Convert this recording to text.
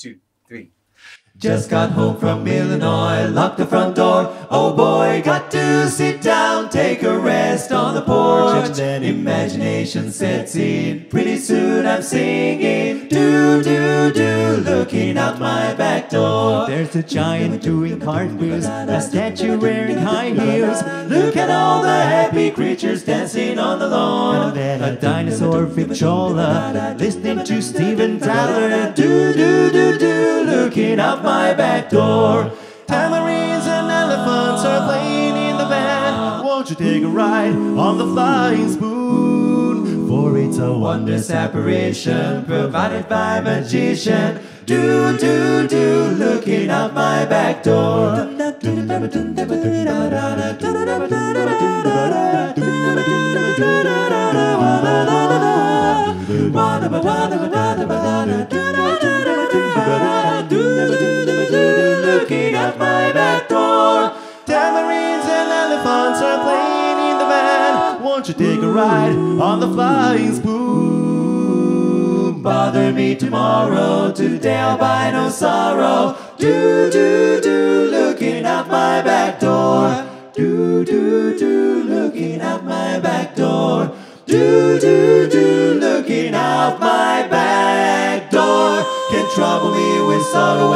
two, three. Just got home from Illinois, locked the front door. Oh boy, got to sit down, take a rest on the porch. And then imagination sets in. Pretty soon I'm singing, do do do, looking out my back door. There's a giant doing cartwheels, a statue wearing high heels. Look at all the happy creatures dancing on the lawn. Dinosaur Victrola, listening to Steven Tyler. Do do do do, looking out my back door. Tamarines and elephants are playing in the van. Won't you take a ride on the flying spoon? For it's a wondrous apparition provided by magician. Do do do, looking out my back door. Looking out my back door. Tamarines and elephants are playing in the van. Won't you take a ride on the flying spoon? Bother me tomorrow, today I'll buy no sorrow. Do, do, do, looking out my back door. Do, do, do, looking out my back door. Do, do, do, back door. Can trouble me with sorrow